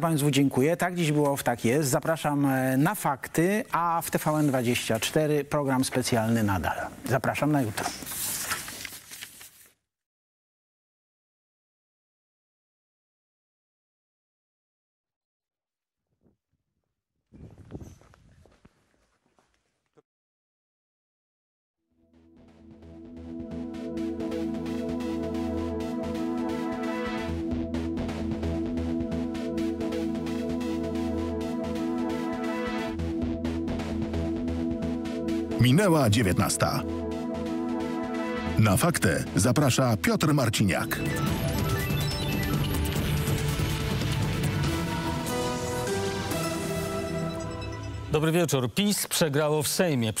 Państwu dziękuję. Tak dziś było, w tak jest. Zapraszam e, na fakty, a w TVN24 program specjalny nadal. Zapraszam na jutro. Minęła 19. Na faktę zaprasza Piotr Marciniak. Dobry wieczór. PiS przegrało w Sejmie.